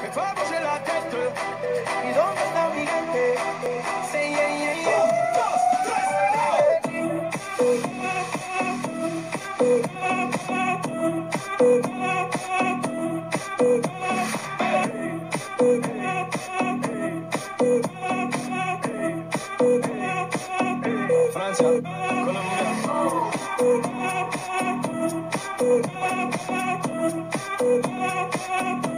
que fue a bouger la tête. ¿Y dónde está mi gente? Say yeah, yeah, yeah. Un, dos, tres. Francia, Colombia. Thank you.